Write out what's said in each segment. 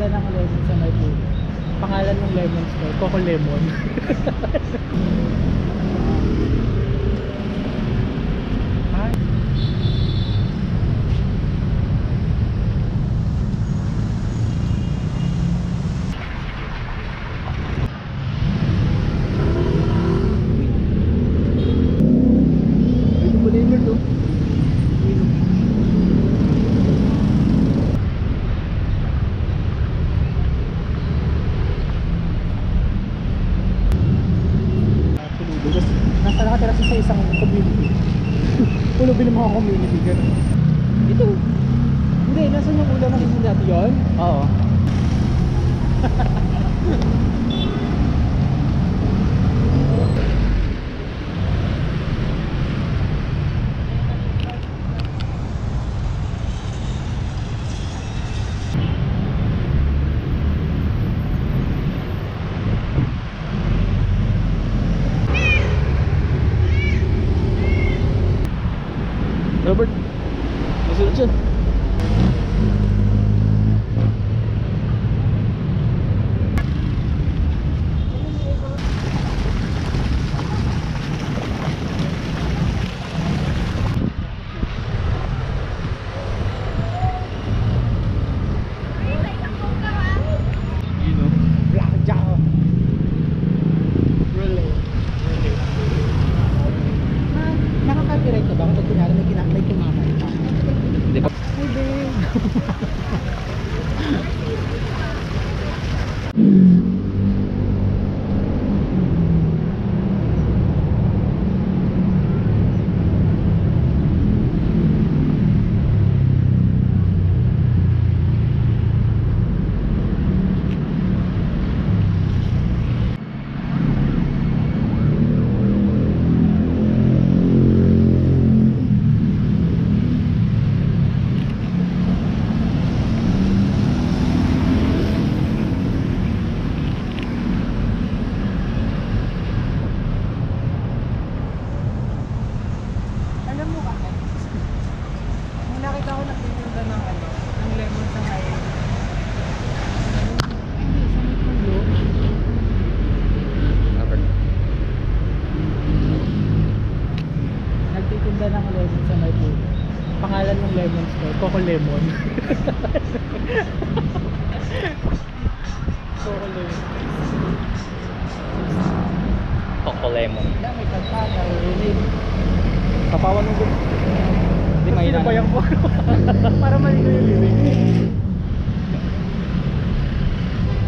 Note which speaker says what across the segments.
Speaker 1: Ganda ng lemon sa may. Pangalan ng lemon store, Coco Lemon. Ano ba yung Para maligo yung living.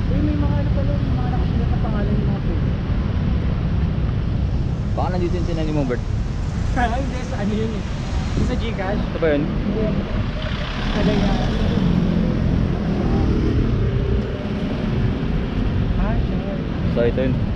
Speaker 1: Uy, may mga ano pala, may mga nakasulat na pangalan ng mga food.
Speaker 2: Baka nandito yung sinani mo, Bert.
Speaker 1: Hindi, sa ano yun eh. Sa Gcash.
Speaker 2: Ito ba yun?
Speaker 1: Hindi. Talaga. Ah, sure.
Speaker 2: So, ito yun.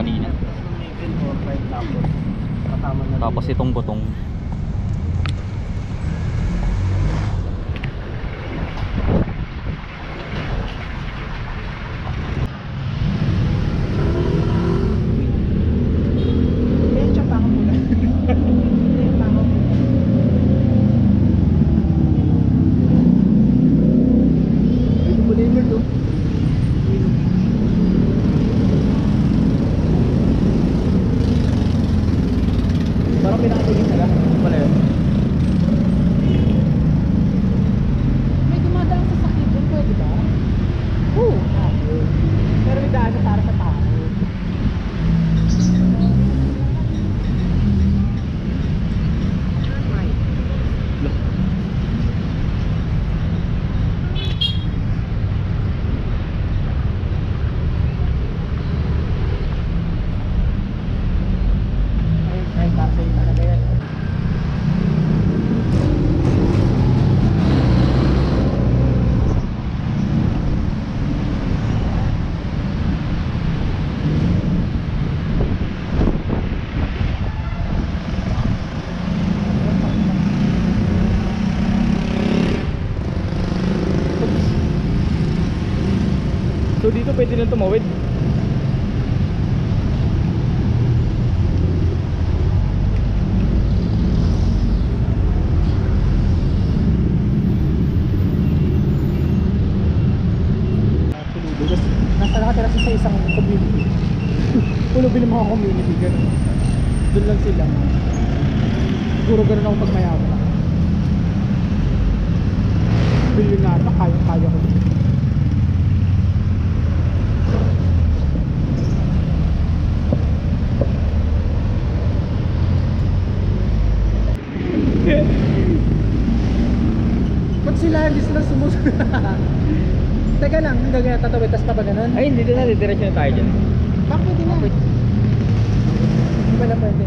Speaker 2: kanina.
Speaker 1: Tapos
Speaker 2: itong butong.
Speaker 1: pwede
Speaker 2: na tumawid.
Speaker 1: Pwede na
Speaker 2: tayo dyan.
Speaker 1: Bakit pwede na? Hindi ba na pwede?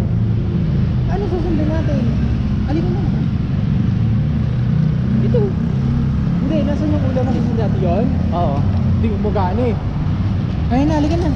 Speaker 1: Ano susundin natin? Alin mo na. Ito. Hindi, nasa yung ulan na natin yun?
Speaker 2: Oo.
Speaker 1: Hindi mo gano eh. Ayun na, halika na.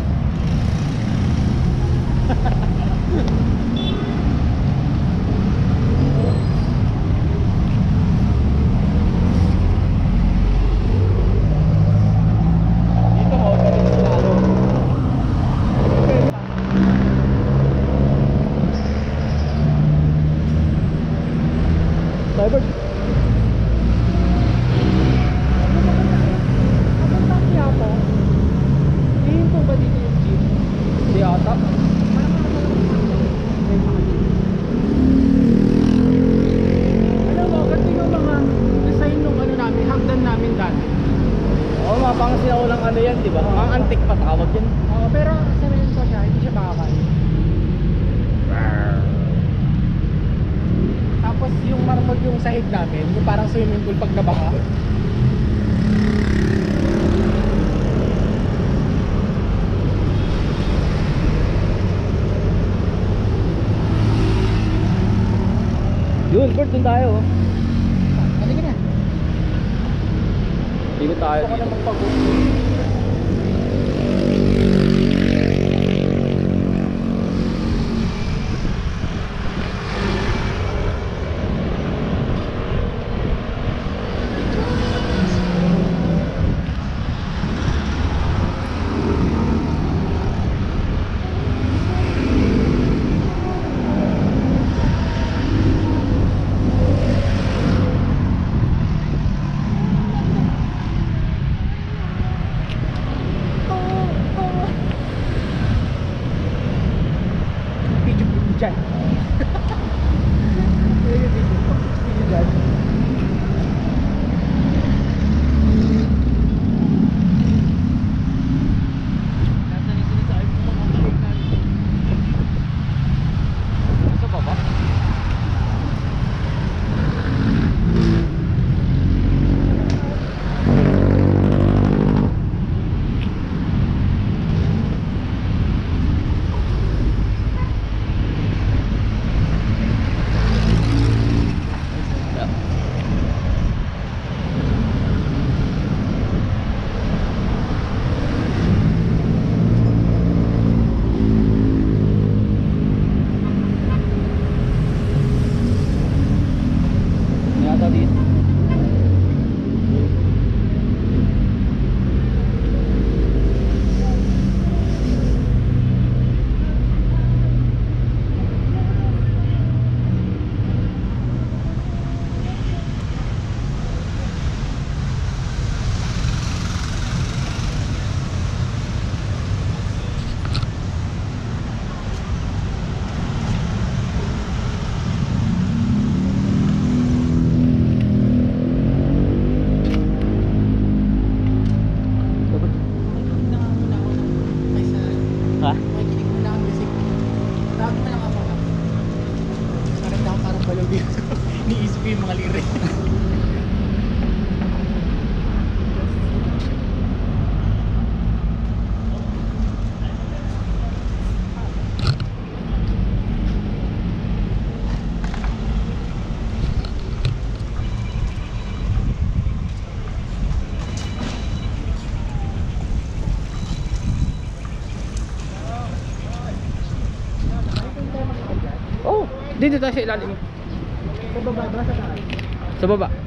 Speaker 1: Liverpool pag nabaha.
Speaker 2: Yun, Kurt, dun tayo. Oh.
Speaker 1: Kali ka na.
Speaker 2: Dito tayo.
Speaker 1: Gusto
Speaker 2: Dito tayo sa ilalim.
Speaker 1: Sa baba, ba sa taas?
Speaker 2: Sa baba.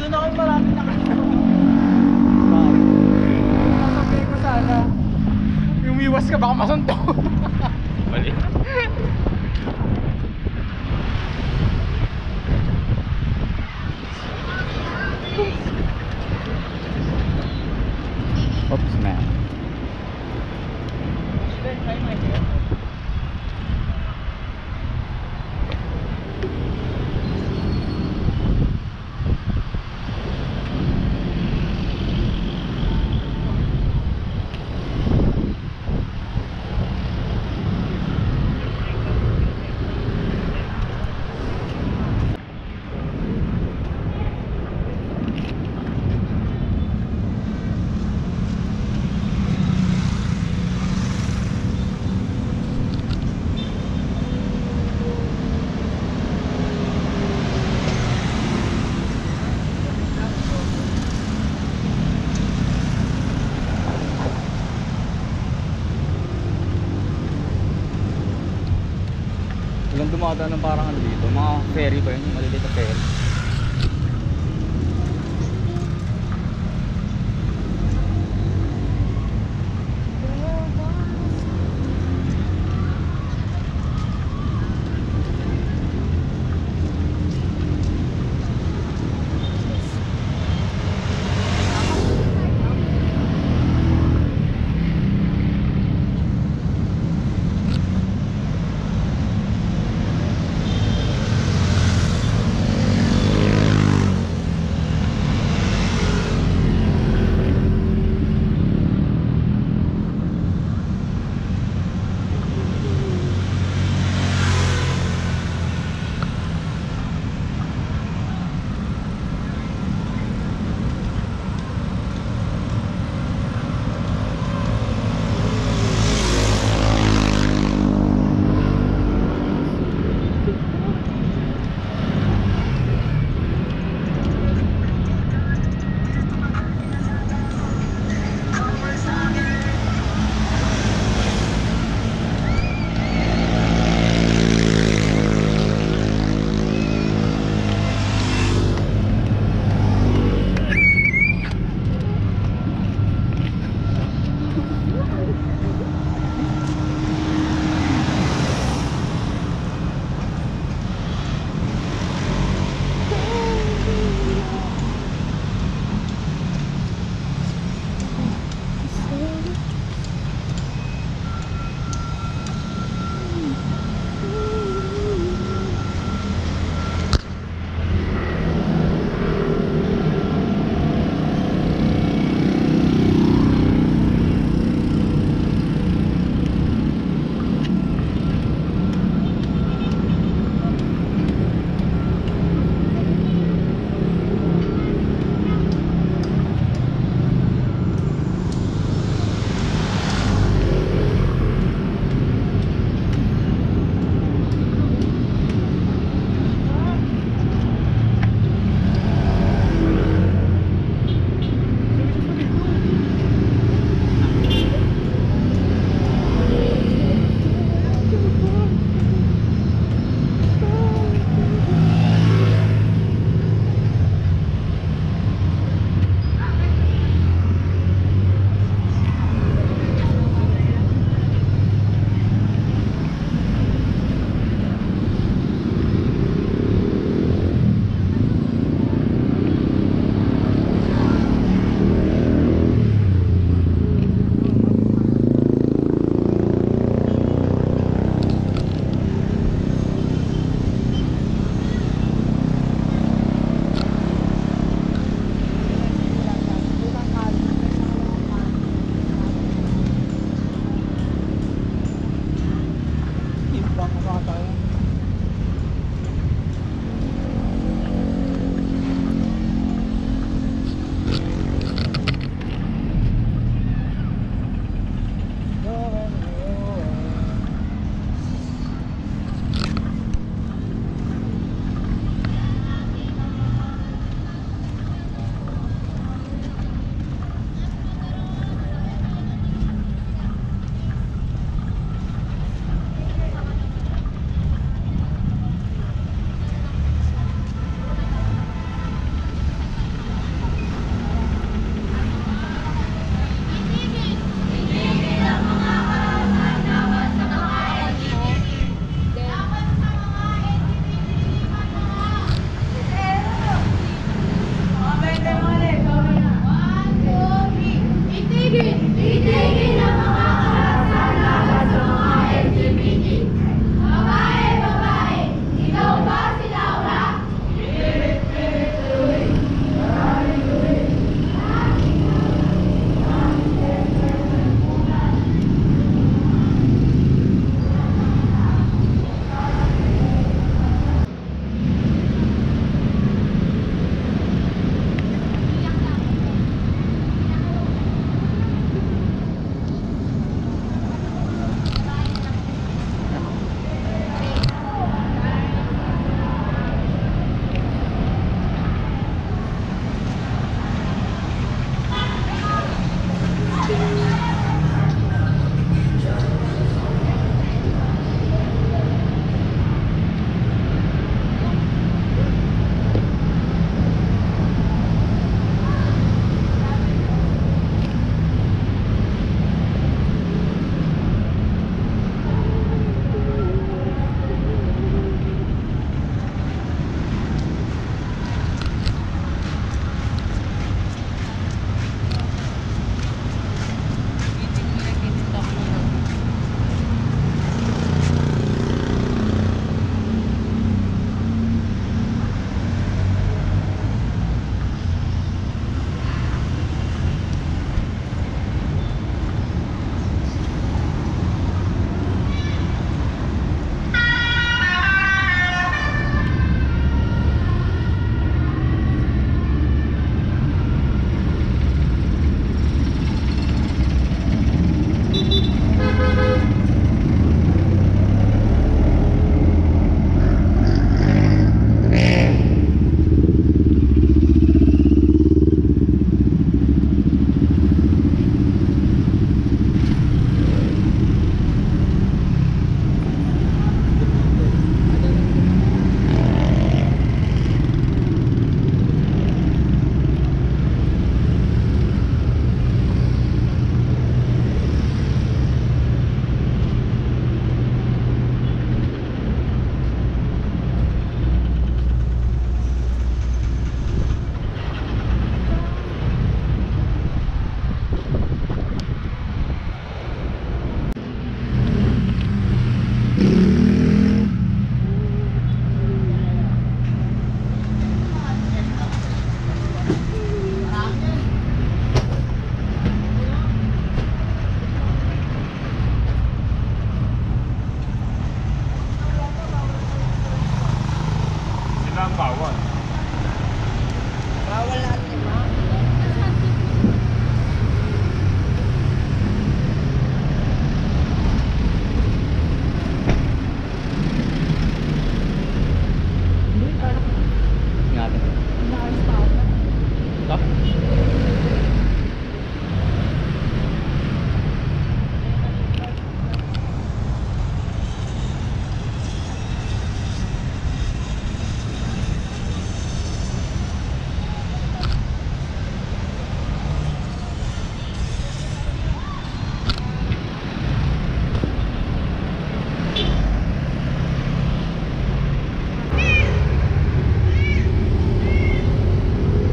Speaker 3: Doon ako marami nakakita.
Speaker 1: Sasabihin ko sana. Umiwas ka baka masunto.
Speaker 2: dumadaan ng parang ano dito. Mga ferry ba yun? Maliliit na ferry.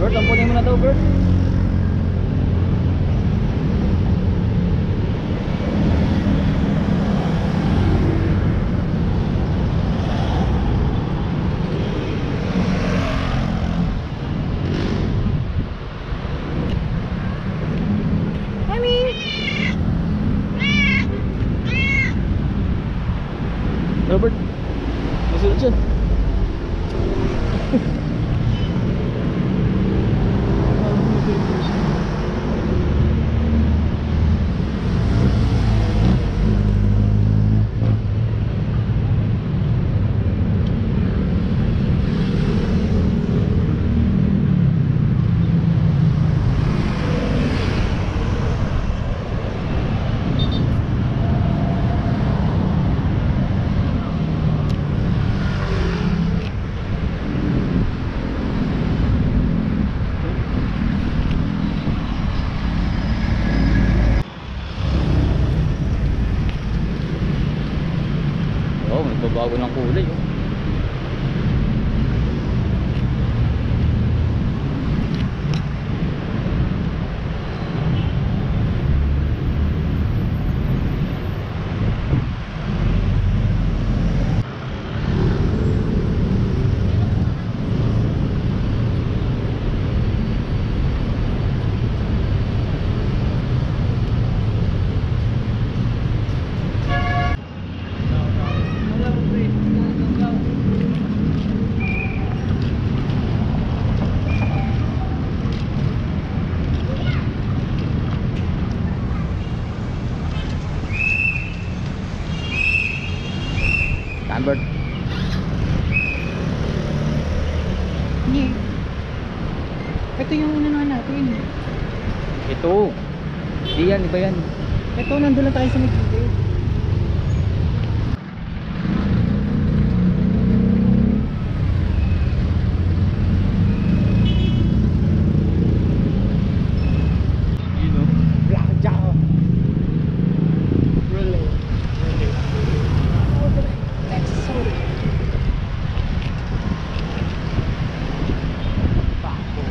Speaker 2: Bert, ampunin mo na daw, Bert. Nagbabago ng kulay. Oh. Lambert.
Speaker 1: Hindi. Ito yung una natin.
Speaker 2: Ito. Di yan, iba yan.
Speaker 1: Ito, nandun lang tayo sa may gilid.
Speaker 2: You know.
Speaker 1: Black Jao. Really? Really? That's so... Bako.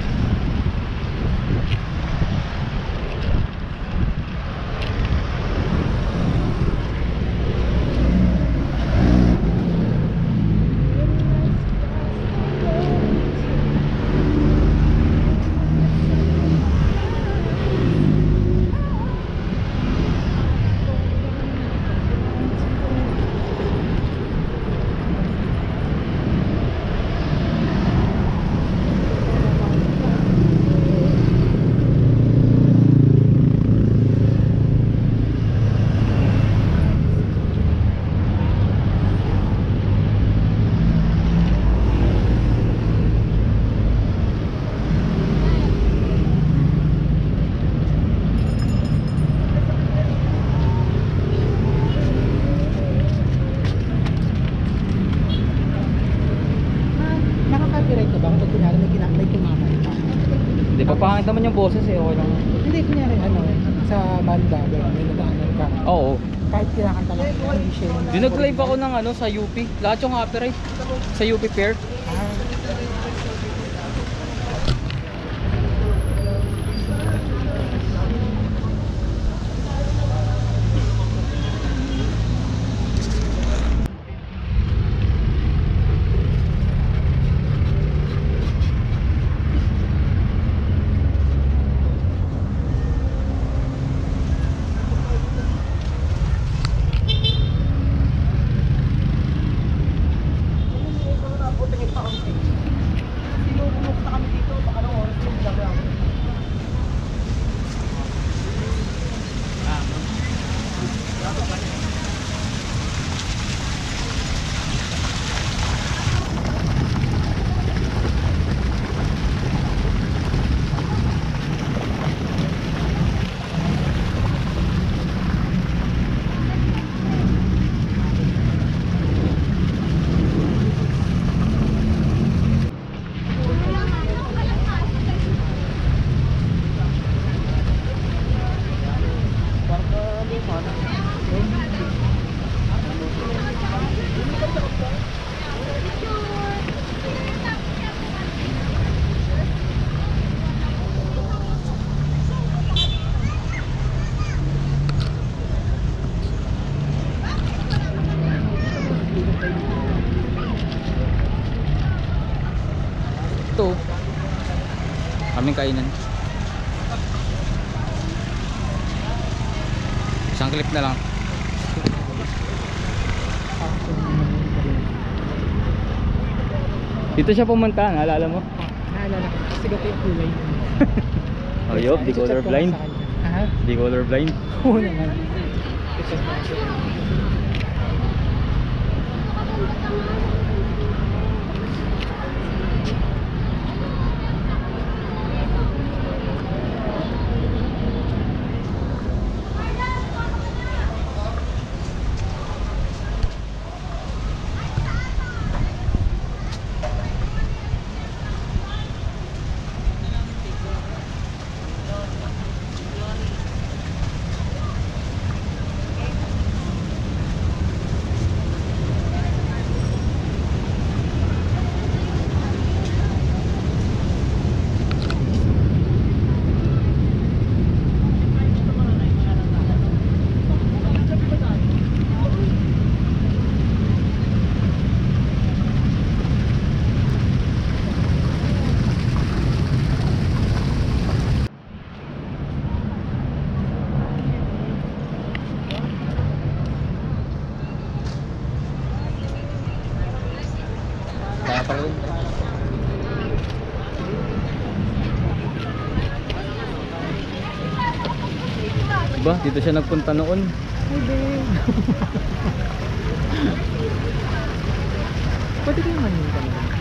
Speaker 1: Ah, Nakaka-copyright ka ba kapag kunyari may, kina- may kumakan ka?
Speaker 2: Di pa pangit naman yung boses eh, okay lang.
Speaker 1: Hindi, kunyari ano, sa banda, gano'n, may nadaanan ka.
Speaker 2: Oo.
Speaker 1: Kahit kinakanta lang, hindi siya yung...
Speaker 2: Di nag-live ako ng ano sa UP. Lahat yung copyright. Sa UP Fair. Kainan. Isang clip na lang. Dito siya pumunta, naalala mo?
Speaker 1: Naalala ko. Kasi gato yung kulay.
Speaker 2: Oh, yup, di colorblind. Di colorblind.
Speaker 1: Oo naman.
Speaker 2: Dito siya nagpunta noon.
Speaker 1: Pwede? Pwede kayo. Pwede.